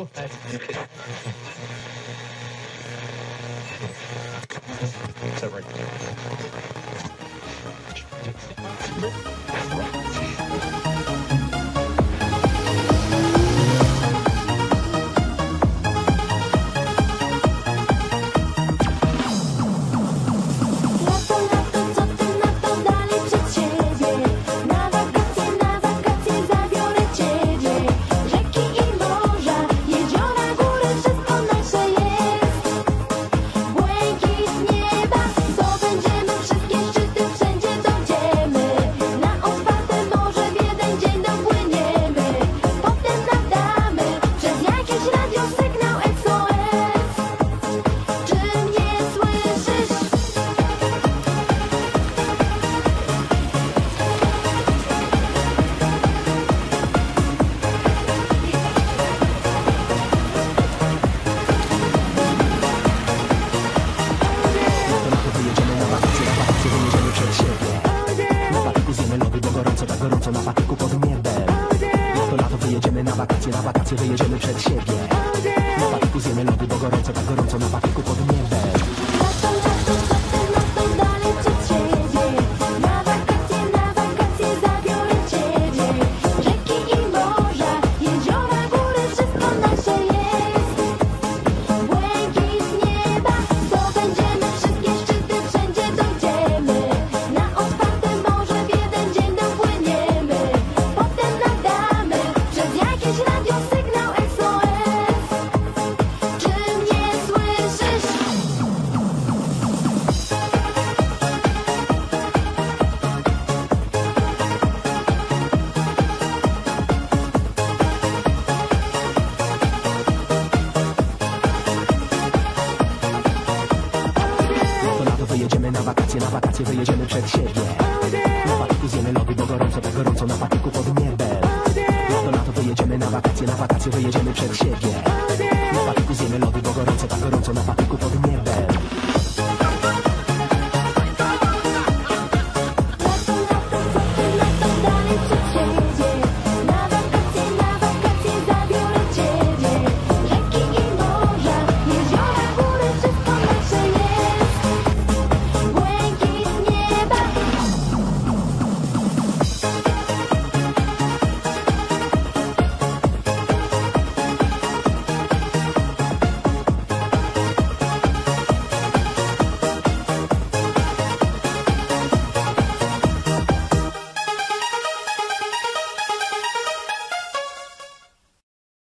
kopert. Except right Zjemy lody, bo gorąco, tak gorąco na patyku pod niebem Na to lato wyjedziemy na wakacje, na wakacje wyjedziemy przed siebie. Na patyku zjemy lody, bo gorąco, tak gorąco na patyku pod niebem wyjedziemy przed siebie? Na patyku zjemy lody, bo gorąco, tak gorąco na patyku pod niebem. No lato, lato, wyjedziemy na wakacje, na wakacje wyjedziemy przed siebie. Na patyku zjemy lody, bo gorąco, tak gorąco na patyku pod niebem.